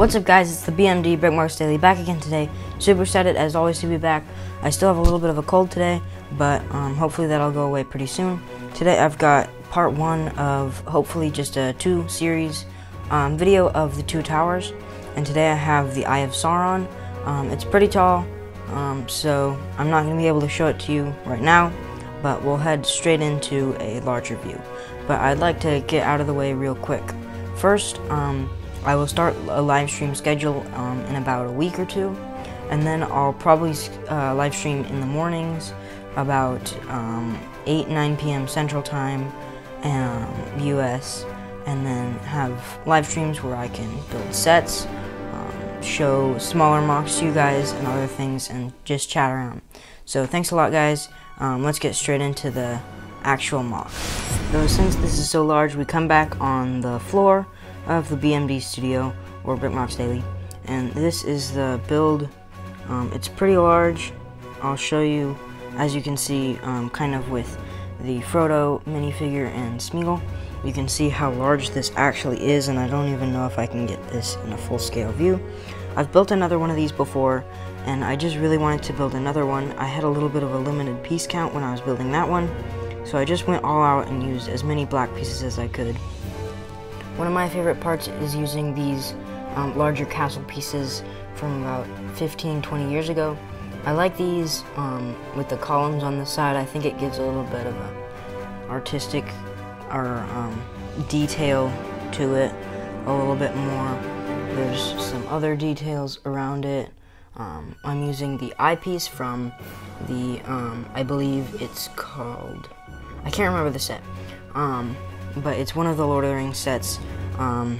What's up guys, it's the BMD Brick Mocs Daily back again today. Super excited as always to be back. I still have a little bit of a cold today, but um, hopefully that'll go away pretty soon. Today I've got part one of hopefully just a two series um, video of the two towers. And today I have the Eye of Sauron. Um, it's pretty tall, um, so I'm not going to be able to show it to you right now, but we'll head straight into a larger view. But I'd like to get out of the way real quick. First, um, I will start a live stream schedule um, in about a week or two, and then I'll probably uh, live stream in the mornings about um, 8 9 p.m. Central Time, um, US, and then have live streams where I can build sets, um, show smaller MOCs to you guys, and other things, and just chat around. So thanks a lot, guys. Um, let's get straight into the actual MOC. So since this is so large, we come back on the floor of the BMD studio or Brick Mocs Daily. And this is the build. Um, it's pretty large. I'll show you as you can see um, kind of with the Frodo minifigure and Smeagol. You can see how large this actually is and I don't even know if I can get this in a full scale view. I've built another one of these before and I just really wanted to build another one. I had a little bit of a limited piece count when I was building that one so I just went all out and used as many black pieces as I could one of my favorite parts is using these um, larger castle pieces from about 15, 20 years ago. I like these um, with the columns on the side. I think it gives a little bit of a artistic or um, detail to it a little bit more. There's some other details around it. Um, I'm using the eyepiece from the, um, I believe it's called, I can't remember the set. Um, but it's one of the Lord of the Rings sets um,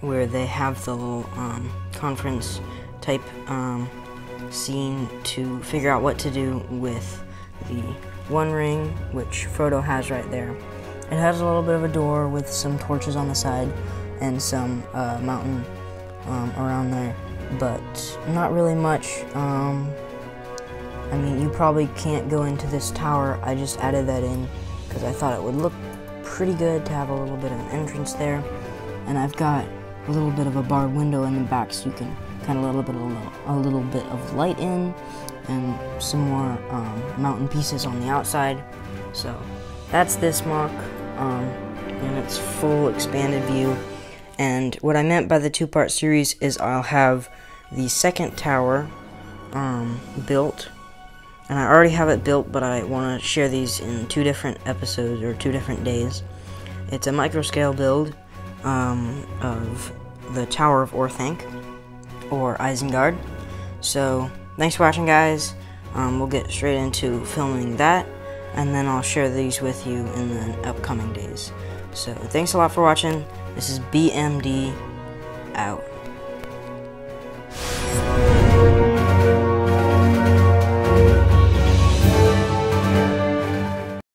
where they have the little um, conference type um, scene to figure out what to do with the One Ring, which Frodo has right there. It has a little bit of a door with some torches on the side and some uh, mountain um, around there, but not really much. Um, I mean, you probably can't go into this tower. I just added that in because I thought it would look pretty good to have a little bit of an entrance there. And I've got a little bit of a barred window in the back so you can kind of a little bit of a little, bit of light in and some more um, mountain pieces on the outside. So that's this MOC um, in its full expanded view. And what I meant by the two-part series is I'll have the second tower um, built and I already have it built, but I want to share these in two different episodes or two different days. It's a micro scale build um, of the Tower of Orthanc or Isengard. So thanks for watching, guys. Um, we'll get straight into filming that, and then I'll share these with you in the upcoming days. So thanks a lot for watching. This is BMD out.